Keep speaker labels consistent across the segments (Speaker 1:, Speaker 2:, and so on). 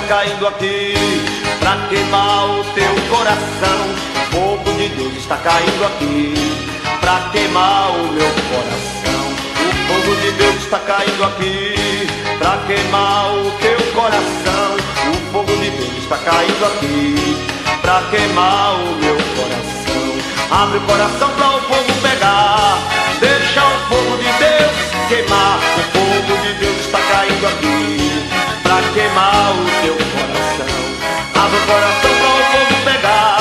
Speaker 1: caindo aqui pra queimar o teu coração. Fogo de Deus está caindo aqui pra queimar o meu coração. O fogo de Deus está caindo aqui pra queimar o teu coração. O fogo de Deus está caindo aqui pra queimar o meu coração. Abre o coração pra o fogo pegar. Coração pra o fogo pegar.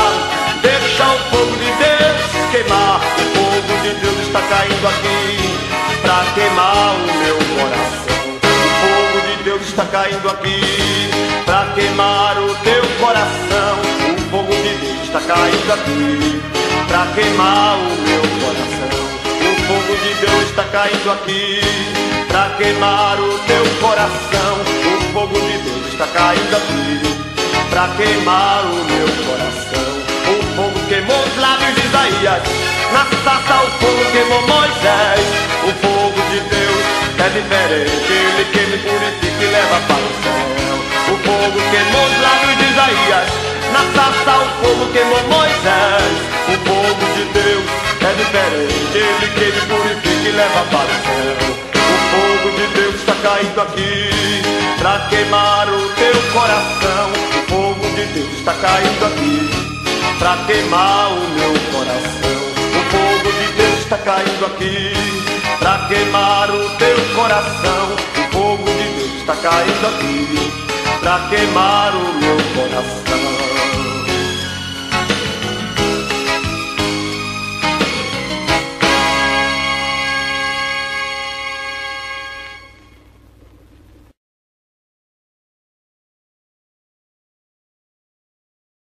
Speaker 1: Deixa o fogo de Deus queimar. O fogo de Deus está caindo aqui pra queimar o meu coração. O fogo de Deus está caindo aqui pra queimar o teu coração. O fogo de Deus está caindo aqui pra queimar o meu coração. O fogo de Deus está caindo aqui pra queimar o teu coração. O fogo de Deus está caindo aqui pra queimar o meu coração. O fogo queimou os lábios de Isaías, na sarça o fogo queimou Moisés. O fogo de Deus é diferente, ele queima e purifica e leva para o céu. O fogo queimou os lábios de Isaías, na sarça o fogo queimou Moisés. O fogo de Deus é diferente, ele queima e purifica e leva para o céu. O fogo de Deus está caindo aqui pra queimar o teu está caindo aqui pra queimar o meu coração. O fogo de Deus está caindo aqui pra queimar o teu coração. O fogo de Deus está caindo aqui pra queimar o meu coração.